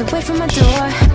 away from my door.